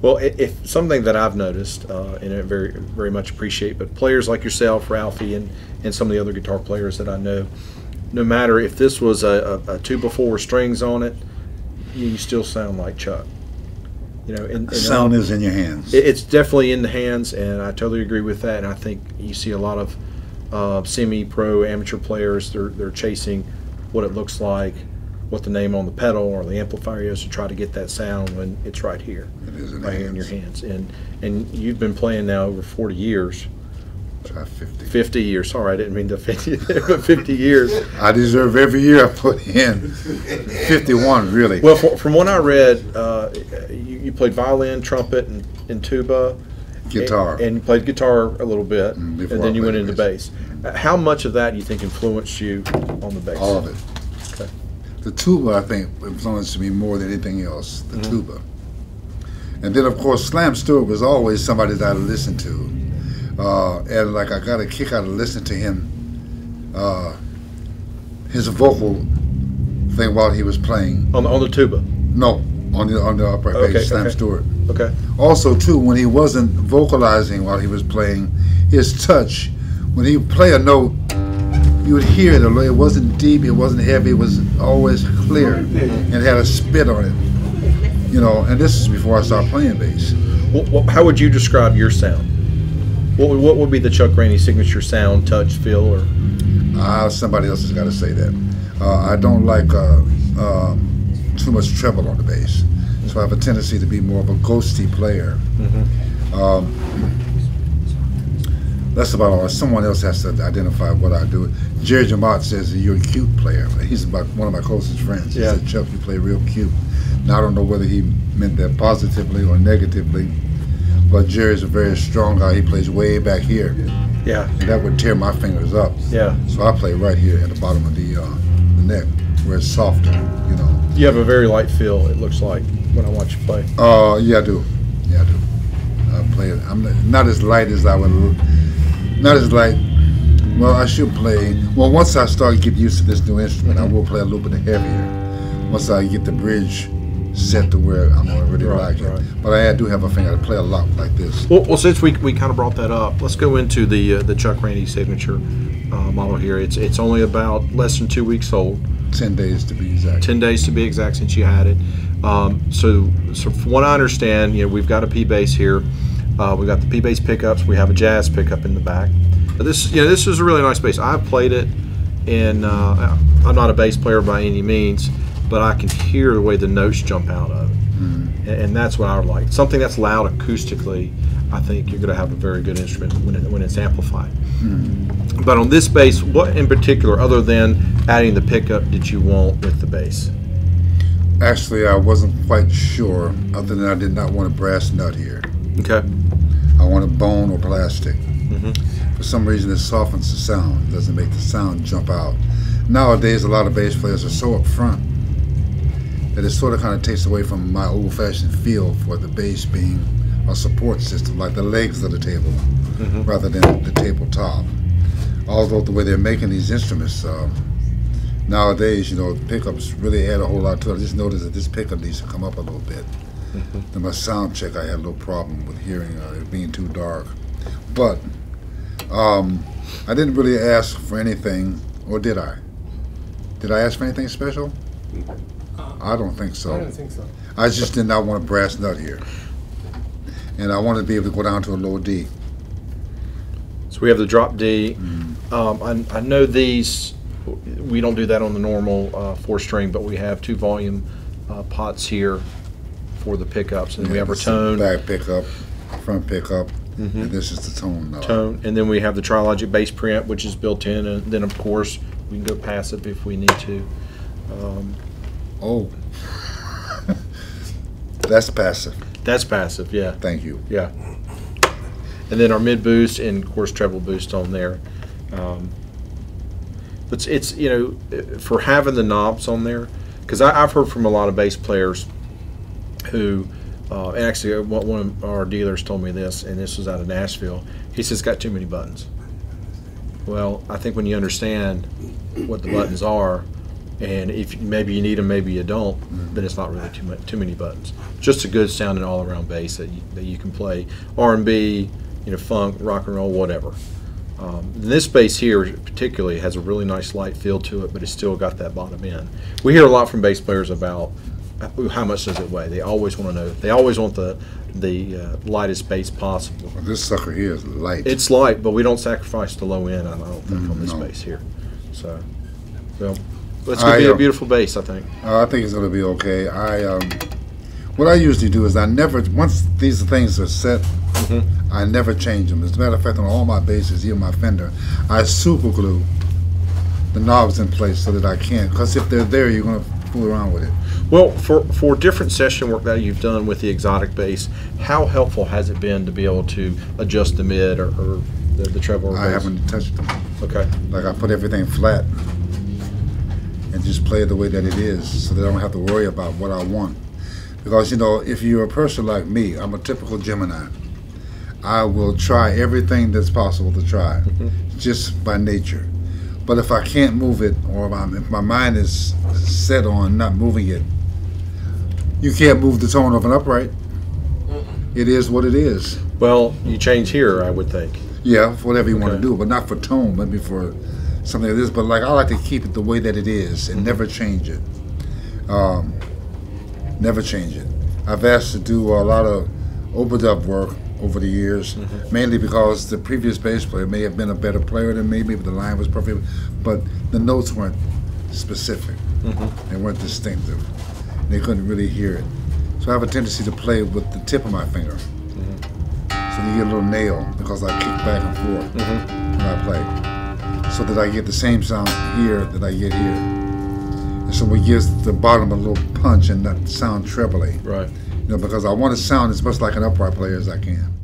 Well, if something that I've noticed, uh, and I very, very much appreciate, but players like yourself, Ralphie, and, and some of the other guitar players that I know, no matter if this was a, a, a two before strings on it, you, still sound like Chuck. You know, and, and Sound is in your hands. it- it's definitely in the hands, and I totally agree with that. And I think you see a lot of uh, semi-pro amateur players. They're they're chasing what it looks like, what the name on the pedal or the amplifier is to try to get that sound when it's right here, It is in right here in your hands. And and you've been playing now over 40 years, Try 50. 50 years. Sorry, I didn't mean to 50, but 50 years. I deserve every year I put in. 51, really. Well, from, from what I read, uh, you, you played violin, trumpet, and, and tuba. Guitar. And, and you played guitar a little bit, Mm, and then I you went into bass. Uh, How much of that do you think influenced you on the bass? All of it. The tuba, I think, influenced me more than anything else. The Mm-hmm. tuba. And then, of course, Slam Stewart was always somebody that I listened to. Uh, and, like, I got a kick out of listening to him, uh, his vocal thing while he was playing. On the, on the tuba. No, on the, on the upright Okay, bass, Slam okay. Stewart. Okay. Also, too, when he wasn't vocalizing while he was playing, his touch, when he would play a note, you would hear it. It wasn't deep, it wasn't heavy, it was always clear, and it had a spit on it. You know, and this is before I started playing bass. What, what, how would you describe your sound? What, would- what would be the Chuck Rainey signature sound, touch, feel, or Uh, somebody else has got to say that. Uh, I don't like uh, um, too much treble on the bass, so I have a tendency to be more of a ghosty player. Um, that's about all. Someone else has to identify what I do. Jerry Jemmott says that you're a cute player. He's about one of my closest friends. He Yeah. said, Chuck, you play real cute. Now, I don't know whether he meant that positively or negatively, but Jerry's a very strong guy. He plays way back here, yeah, and that would tear my fingers up. yeah? So I play right here at the bottom of the uh, the neck, where it's softer, you know. You have a very light feel. It looks like when I watch you play. Uh, yeah, I do. Yeah, I do. I play it. I'm not- not as light as I would. Not as light. Well, I should play. Well, once I start getting used to this new instrument, I will play a little bit heavier. Once I get the bridge set to where I'm gonna really Right, like it. But I do have a thing. I play a lot like this. Well, well since we, we kind of brought that up, let's go into the uh, the Chuck Rainey signature uh, model here. It's it's only about less than two weeks old, Ten days to be exact. ten days to be exact since you had it. Um, so, so from what I understand, you know, we've got a P bass here. Uh, we got the P bass pickups. We have a jazz pickup in the back. But this, you know, this is a really nice bass. I've played it, and uh, I'm not a bass player by any means, but I can hear the way the notes jump out of it, and, and that's what I like. Something that's loud acoustically. I think you're going to have a very good instrument when, it, when it's amplified. But on this bass, what in particular, other than adding the pickup, did you want with the bass? Actually, I wasn't quite sure. Other than I did not want a brass nut here. Okay. I want a bone or plastic. For some reason, it softens the sound. It doesn't make the sound jump out. Nowadays, a lot of bass players are so upfront that it sort of kind of takes away from my old-fashioned feel for the bass being a support system, like the legs of the table, rather than the tabletop. Although the way they're making these instruments uh, nowadays, you know, pickups really add a whole lot to it. I just noticed that this pickup needs to come up a little bit. In my sound check, I had a little problem with hearing uh, it being too dark. But um, I didn't really ask for anything, or did I? Did I ask for anything special? I don't think so. I don't think so. I just did not want a brass nut here. And I wanted to be able to go down to a low D. So we have the drop D. Um, I, I know these, we don't do that on the normal uh, four string, but we have two volume uh, pots here for the pickups, and then we have our This is the tone, Back pickup, front pickup, and this is the tone. knob. tone, and then we have the Trilogic bass preamp, which is built in, and then of course we can go passive if we need to. Um, Oh. That's passive. that's passive, yeah, Thank you. yeah. And then our mid boost and of course treble boost on there. Um, but it's, it's you know for having the knobs on there because I've heard from a lot of bass players who uh, and actually uh, one of our dealers told me this and this was out of Nashville. He says got too many buttons. Well, I think when you understand what the buttons are, And if maybe you need them, maybe you don't, then it's not really too much, too many buttons. Just a good sounding all around bass that you, that you can play R and B, you know, funk, rock and roll, whatever. Um, this bass here particularly has a really nice light feel to it, but it's still got that bottom end. We hear a lot from bass players about how much does it weigh. They always want to know. They always want the the uh, lightest bass possible. This sucker here is light. It's light, but we don't sacrifice the low end. I don't think on this no. bass here. So, well, it's gonna be uh, a beautiful bass, I think. Uh, I think it's going to be okay. I um, what I usually do is I never once these things are set, Mm-hmm. I never change them. As a matter of fact, on all my basses, even my Fender, I super glue the knobs in place so that I can't. Because if they're there, you're going to fool around with it. Well, for for different session work that you've done with the Xotic bass, how helpful has it been to be able to adjust the mid or, or the, the treble? Or I bass? haven't touched them. Okay. Like I put everything flat and just play it the way that it is, so that I don't have to worry about what I want. Because you know, if you're a person like me, I'm a typical Gemini. I will try everything that's possible to try, mm-hmm. just by nature. But if I can't move it, or if, if my mind is set on not moving it, you can't move the tone of an upright. It is what it is. Well, you change here, I would think. Yeah, for whatever you want to do, but not for tone, maybe for something like this. But like I like to keep it the way that it is and never mm-hmm. change it. Um, never change it. I've asked to do a lot of overdub work over the years, mm-hmm. mainly because the previous bass player may have been a better player than me. Maybe the line was perfect, but the notes weren't specific. Mm-hmm. They weren't distinctive. They couldn't really hear it. So I have a tendency to play with the tip of my finger. Mm-hmm. So you get a little nail because I kick back and forth mm-hmm. when I play. So that I get the same sound here that I get here. And so it gives the bottom a little punch and that sound trebly. Right. You know, because I want to sound as much like an upright player as I can.